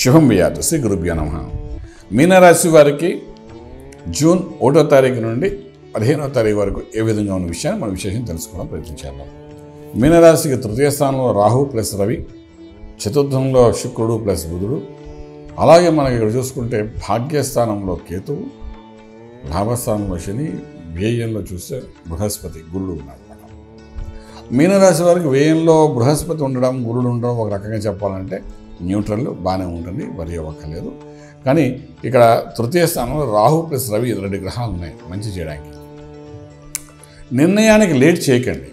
శుభం వ్యాధు శ్రీ గురుభ్యో నమ. మీనరాశి వారికి జూన్ ఒకటో తారీఖు నుండి పదిహేనో తారీఖు వరకు ఏ విధంగా ఉన్న విషయాన్ని మనం విశేషం తెలుసుకోవడం ప్రయత్నించేద్దాం మీనరాశికి తృతీయ స్థానంలో రాహు ప్లస్ రవి చతుర్థంలో శుక్రుడు ప్లస్ బుధుడు. అలాగే మనకి ఇక్కడ చూసుకుంటే భాగ్యస్థానంలో కేతువు లాభస్థానంలో శని వ్యయంలో చూస్తే బృహస్పతి గురుడు ఉన్నాడు మీనరాశి వారికి వ్యయంలో బృహస్పతి ఉండడం గురుడు ఉండడం ఒక రకంగా చెప్పాలంటే న్యూట్రల్ బాగానే ఉంటుంది వరి అవ్వక్కర్లేదు. కానీ ఇక్కడ తృతీయ స్థానంలో రాహు ప్లస్ రవి రెండు గ్రహాలు ఉన్నాయి మంచి చేయడానికి. నిర్ణయానికి లేట్ చేయకండి.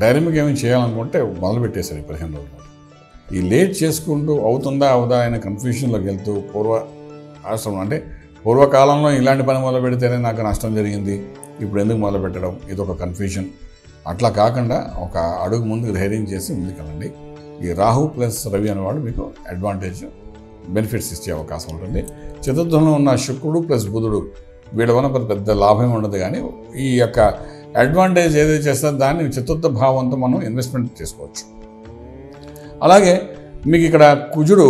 డైనమిక్ ఏమీ చేయాలనుకుంటే మొదలుపెట్టేశారు ఈ పదిహేను రోజులు. ఈ లేట్ చేసుకుంటూ అవుతుందా అవుదా అనే కన్ఫ్యూషన్లోకి వెళ్తూ పూర్వ ఆశ్రమం అంటే పూర్వకాలంలో ఇలాంటి పని మొదలు పెడితేనే నాకు నష్టం జరిగింది ఇప్పుడు ఎందుకు మొదలు పెట్టడం ఇది ఒక కన్ఫ్యూషన్ అట్లా కాకుండా ఒక అడుగు ముందు ధైర్యం చేసి ముందుకెళ్ళండి. ఈ రాహు ప్లస్ రవి అనేవాడు మీకు అడ్వాంటేజ్ బెనిఫిట్స్ ఇచ్చే అవకాశం ఉంటుంది. చతుర్థంలో ఉన్న శుక్రుడు ప్లస్ బుధుడు వీళ్ళ వల్ల పెద్ద పెద్ద లాభం ఉండదు కానీ ఈ యొక్క అడ్వాంటేజ్ ఏదైతే చేస్తారో దాన్ని చతుర్థ భావంతో మనం ఇన్వెస్ట్మెంట్ చేసుకోవచ్చు. అలాగే మీకు ఇక్కడ కుజుడు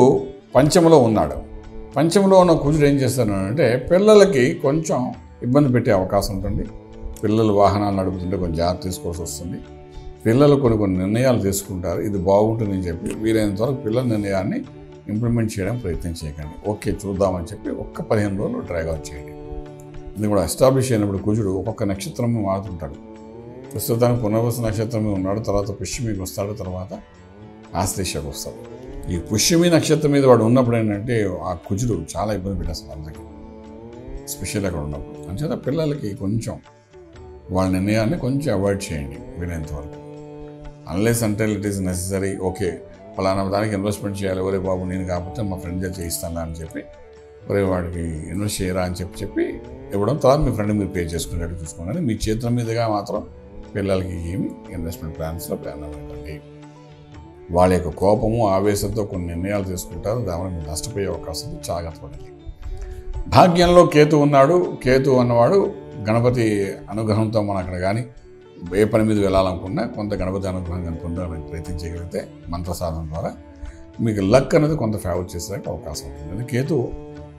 పంచమలో ఉన్నాడు. పంచమలో ఉన్న కుజుడు ఏం చేస్తాడు అంటే పిల్లలకి కొంచెం ఇబ్బంది పెట్టే అవకాశం ఉంటుంది. పిల్లలు వాహనాలు నడుపుతుంటే కొంచెం జాగ్రత్త తీసుకోవాల్సి వస్తుంది. పిల్లలు కొన్ని కొన్ని నిర్ణయాలు తీసుకుంటారు. ఇది బాగుంటుందని చెప్పి వీలైనంత వరకు పిల్లల నిర్ణయాన్ని ఇంప్లిమెంట్ చేయడం ప్రయత్నం చేయకండి. ఓకే చూద్దామని చెప్పి ఒక్క పదిహేను రోజులు డ్రాగ్ అవుట్ చేయండి. ఇది కూడా ఎస్టాబ్లిష్ అయినప్పుడు కుజుడు ఒక్కొక్క నక్షత్రం మారుతుంటాడు. ప్రస్తుతానికి పునర్వస నక్షత్రమే ఉన్నాడు. తర్వాత పుష్యమికి వస్తాడు. తర్వాత ఆశ్లేషకు వస్తాడు. ఈ పుష్యమి నక్షత్రం మీద వాడు ఉన్నప్పుడు ఏంటంటే ఆ కుజుడు చాలా ఇబ్బంది పెట్టేస్తాడు అందరికీ స్పెషల్ అక్కడ ఉన్నప్పుడు. అంచేత పిల్లలకి కొంచెం వాళ్ళ నిర్ణయాన్ని కొంచెం అవాయిడ్ చేయండి వీలైనంత వరకు. అన్లెస్ అంటే ఇట్ ఈస్ నెససరీ ఓకే ఫలానా దానికి ఇన్వెస్ట్మెంట్ చేయాలి ఒరే బాబు నేను కాకపోతే మా ఫ్రెండ్ దగ్గర చేయిస్తాను అని చెప్పి ఒరే వాడికి ఇన్వెస్ట్ చేయరా అని చెప్పి చెప్పి ఇవ్వడం తర్వాత మీ ఫ్రెండ్ మీరు పే చేసుకునేట్టు చూసుకోండి. మీ చేతుల మీదుగా మాత్రం పిల్లలకి ఏమి ఇన్వెస్ట్మెంట్ ప్లాన్స్లో ప్లాన్ అవ్వండి వాళ్ళ యొక్క కోపము ఆవేశంతో కొన్ని నిర్ణయాలు తీసుకుంటారు దానివల్ల మీరు నష్టపోయే అవకాశం ఉంది. జాగ్రత్త పడండి భాగ్యంలో కేతు ఉన్నాడు. కేతు అన్నవాడు గణపతి అనుగ్రహంతో మనం అక్కడ కానీ ఏ పని మీద వెళ్ళాలనుకున్నా కొంత గణపతి అనుగ్రహం కనుక పొందడానికి ప్రయత్నం చేయగలిగితే మంత్ర సాధన ద్వారా మీకు లక్ అనేది కొంత ఫేవర్ చేసేదానికి అవకాశం ఉంటుంది. కేతు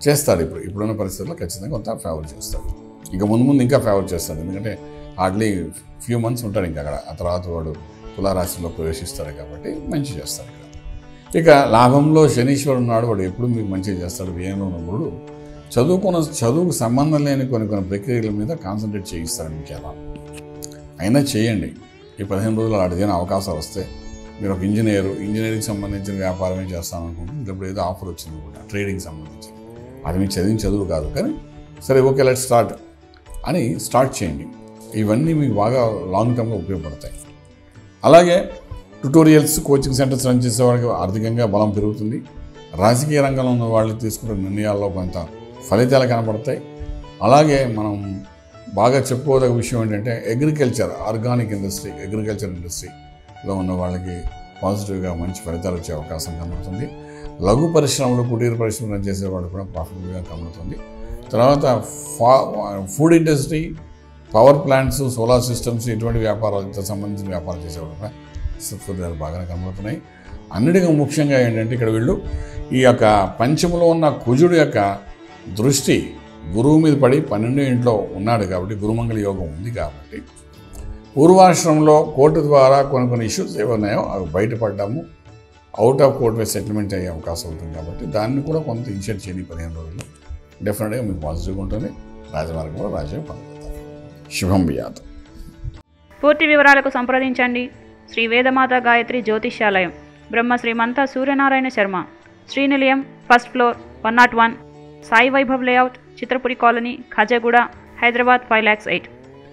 చేస్తాడు ఇప్పుడు. ఇప్పుడున్న పరిస్థితుల్లో ఖచ్చితంగా కొంత ఫేవర్ చేస్తాడు. ఇంకా ముందు ముందు ఇంకా ఫేవర్ చేస్తాడు. ఎందుకంటే హార్డ్లీ ఫ్యూ మంత్స్ ఉంటాడు ఇంకా అక్కడ. ఆ తర్వాత వాడు తులారాశిలో ప్రవేశిస్తాడు కాబట్టి మంచి చేస్తాడు ఇక్కడ. ఇక లాభంలో శనీశ్వరుడు ఉన్నాడు. వాడు ఎప్పుడు మీకు మంచిగా చేస్తాడు. వ్యయంలో ఉన్నప్పుడు చదువుకున్న చదువుకు సంబంధం లేని కొన్ని కొన్ని ప్రక్రియల మీద కాన్సన్ట్రేట్ చేయిస్తాడు మీకు ఎలా అయినా చేయండి. ఈ పదిహేను రోజులు అడిగిన అవకాశాలు వస్తే మీరు ఒక ఇంజనీర్ ఇంజనీరింగ్ సంబంధించిన వ్యాపారమే చేస్తాను అనుకుంటుంది ఇప్పుడు ఏదో ఆఫర్ వచ్చింది అనుకుంటా ట్రేడింగ్ సంబంధించి అది మీకు చదివిన చదువు కాదు కానీ సరే ఓకే లెట్ స్టార్ట్ అని స్టార్ట్ చేయండి. ఇవన్నీ మీకు బాగా లాంగ్ టర్మ్గా ఉపయోగపడతాయి. అలాగే ట్యుటోరియల్స్ కోచింగ్ సెంటర్స్ రన్ చేసే వాళ్ళకి ఆర్థికంగా బలం పెరుగుతుంది. రాజకీయ రంగంలో ఉన్న వాళ్ళు తీసుకునే నిర్ణయాల్లో కొంత ఫలితాలు కనపడతాయి అలాగే మనం బాగా చెప్పుకోదగ్గ విషయం ఏంటంటే అగ్రికల్చర్ ఆర్గానిక్ ఇండస్ట్రీ అగ్రికల్చర్ ఇండస్ట్రీలో ఉన్న వాళ్ళకి పాజిటివ్గా మంచి ఫలితాలు వచ్చే అవకాశం కనబడుతుంది. లఘు పరిశ్రమలు కుటీర పరిశ్రమలు రన్ చేసేవాళ్ళు కూడా ప్రాఫిటబుల్గా కనబడుతుంది. తర్వాత ఫా food industry power plants solar systems ఇటువంటి వ్యాపారాలతో సంబంధించిన వ్యాపారం చేసేవాళ్ళు కూడా బాగానే కనబడుతున్నాయి. అన్నిటికీ ముఖ్యంగా ఏంటంటే ఇక్కడ వీళ్ళు ఈ యొక్క పంచములో ఉన్న కుజుడు యొక్క దృష్టి గురువు మీద పడి పన్నెండు ఇంట్లో ఉన్నాడు కాబట్టి గురుమంగళ యోగం ఉంది కాబట్టి. పూర్వాశ్రమంలో కోర్టు ద్వారా కొన్ని కొన్ని ఇష్యూస్ ఏమన్నాయో అవి బయటపడ్డాము. అవుట్ ఆఫ్ కోర్ట్ సెటిల్మెంట్ అయ్యే అవకాశం ఉంటుంది కాబట్టి దాన్ని కూడా కొంత ఇనిషియేట్ చేయండి పదిహేను రోజులు డెఫినెట్గా మీకు పాజిటివ్గా ఉంటుంది. రాజమార్గంలో రాజ్యం పొందుతారు శుభం వ్యాత. పూర్తి వివరాలకు సంప్రదించండి. Shri Vedamata Gayatri Jyotishyalayam. Brahma Srimantha Suryanarayana Sharma. Srinilayam first floor one not one. Sai Vaibhav layout. Chitrapuri colony Khajaguda Hyderabad five lakhs eight.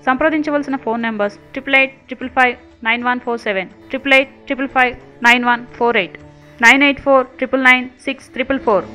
సంప్రదించవలసిన phone numbers triple eight triple five nine one four seven triple eight triple five nine one four eight nine eight four triple nine six triple four.